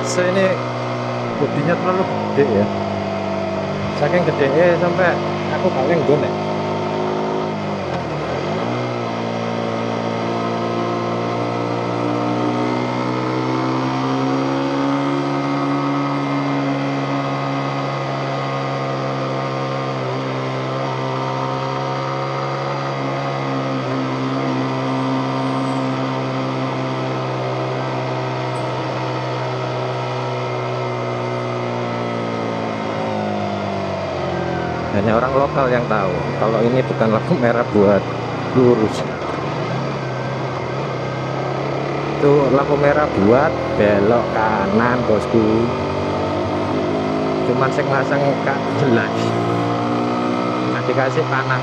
biasa ini bodinya terlalu gede ya. Saking gede sampai aku paling gue nih hanya orang lokal yang tahu kalau ini bukan lampu merah buat lurus itu lampu merah buat belok kanan bosku. Cuman sing masang kak jelas. Nggak dikasih panah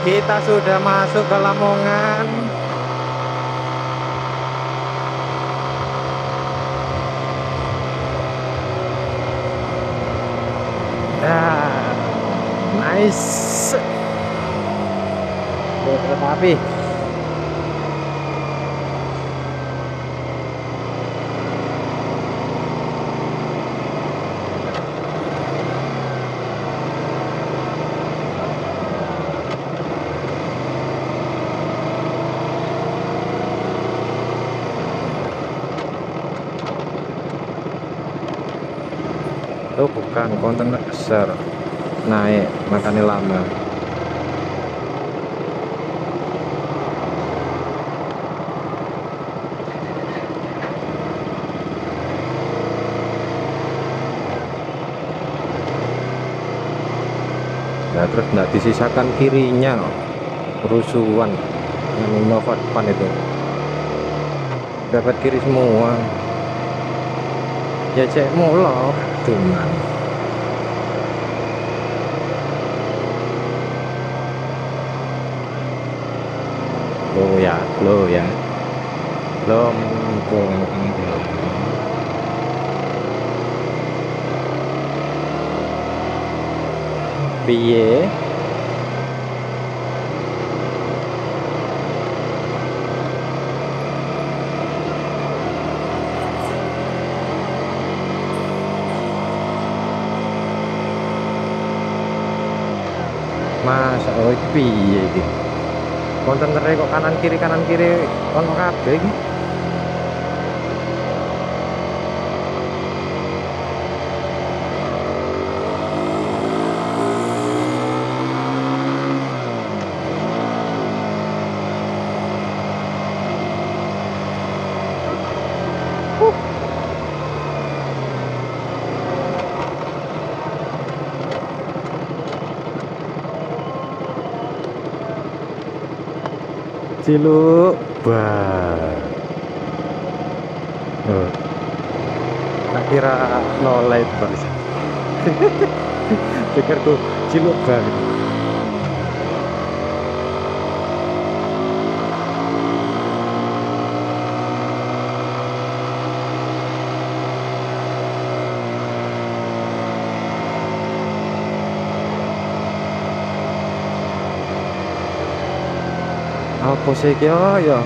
kita sudah masuk ke Lamongan. Nah nice. Kereta api itu bukan kontainer besar. Naik makanya lama. Nah terus tidak disisakan kirinya kerusuhan yang Innova depan itu. Dapat kiri semua. Ya cek mulu cuman lo ya lo ya lo mumpung piye masa oh iki piye iki. Kontenernya kok kanan kiri kanan kiri ono kabeh iki Ciluk bah. Oh. Tak kira no light bang. Pikirku ciluk bah. Apa sih iki oh ya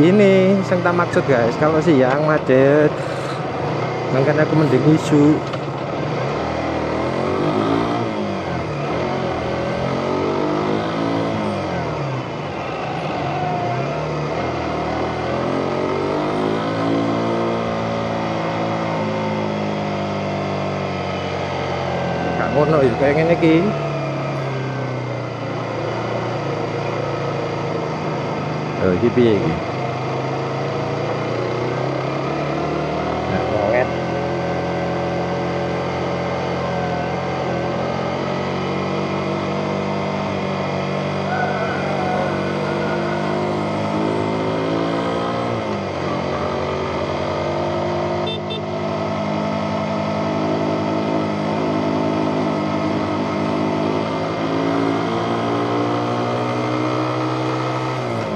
ini yang tak maksud guys. Kalau siang macet makanya aku mending isu. Ngono ya. Kayak ngene Ờ, iki piye iki? Nah, banget.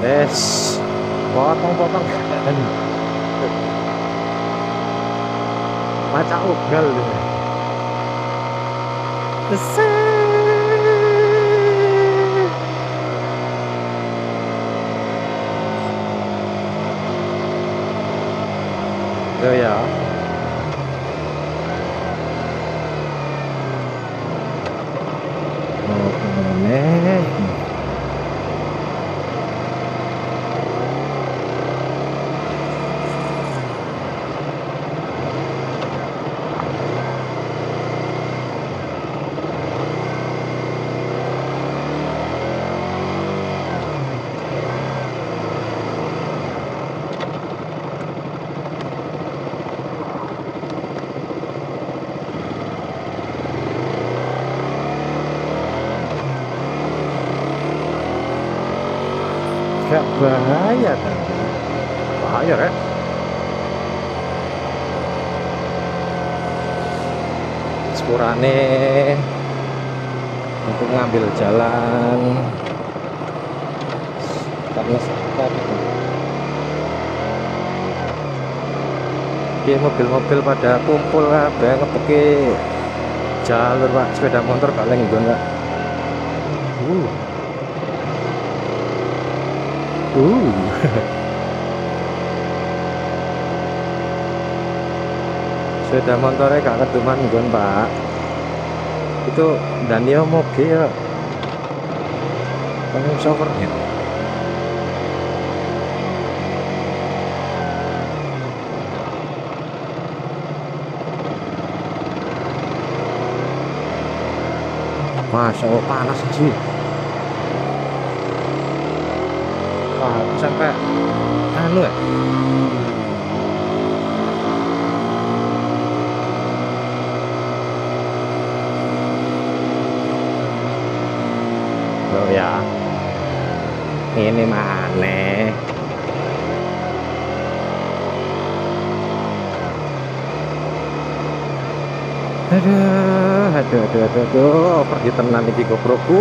Yes. Potong-potong. Maca ugal Besar Yo ya Oh, Gak bahaya kan? Bahaya kan? Sepurane untuk ngambil jalan karena sekitar Oke, mobil-mobil pada kumpul kabeh ngepeki jalur Pak sepeda motor juga enggak. Uh. Uh. sepeda motornya gak keduman gon pak. Itu Daniel moge ya. Kamu showernya Masya Allah panas sih Wah, sampai anu ya? Loh ya. Ini mana? Aduh aduh aduh aduh, aduh. pergi tenan iki GoProku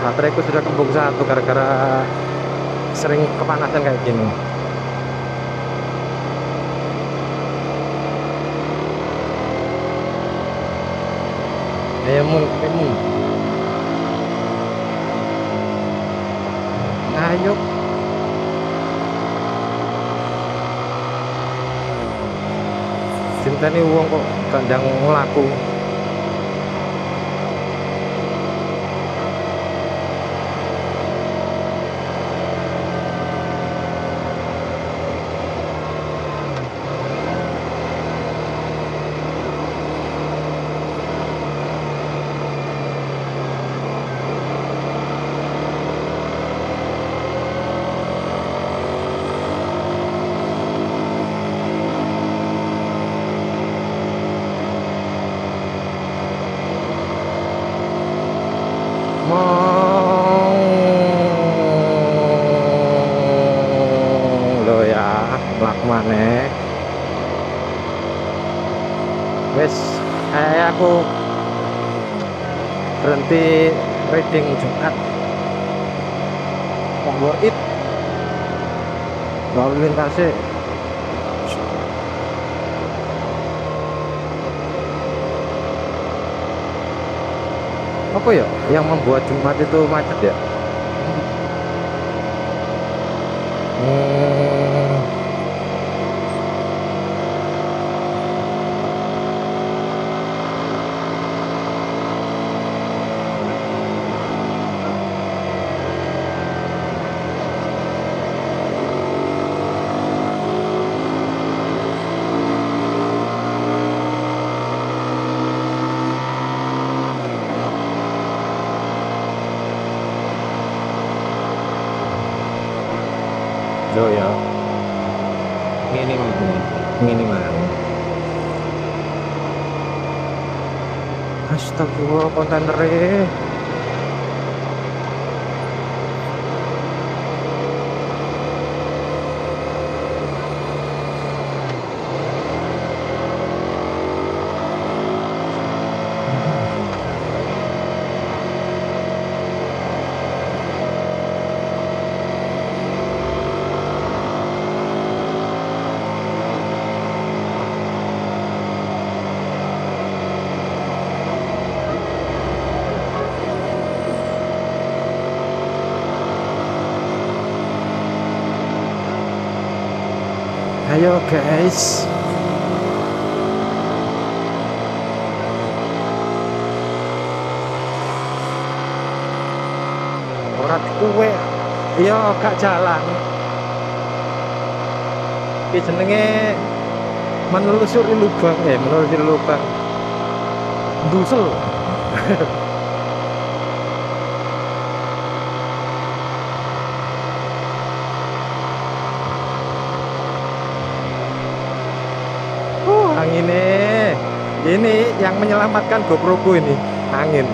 bateraiku sudah kembung satu gara-gara sering kepanasan kayak gini. Ayo mun ayo cinta nih uang kok kandang ngelaku mau lo ya mlaku maneh. Wes kayak aku berhenti reading Jumat. Power it. Lalu lintasnya apa ya? Yang membuat Jumat itu macet ya Yo ya. Ngene mang. Ngene mang. Astagfirullah kontainere. Ayo guys ora kuwe. Iya gak jalan. Iki jenenge menelusuri lubang. Eh menelusuri lubang. Dusel uh anginnya ini yang menyelamatkan GoPro ku ini angin.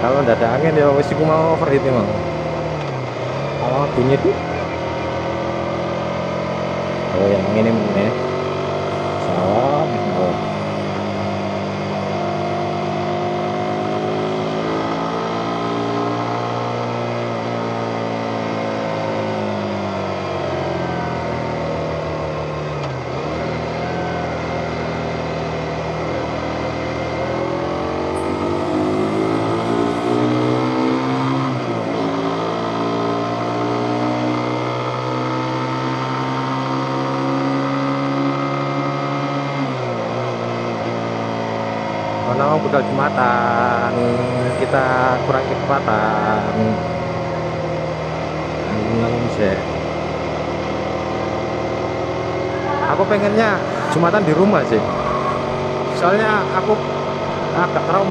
Kalau tidak ada angin ya wis iku mau overheat emang oh bunyi tuh oh yang ini mana salah oh. Karena budal jumatan? Kita kurang kecepatan sih aku pengennya jumatan di rumah sih soalnya aku agak trauma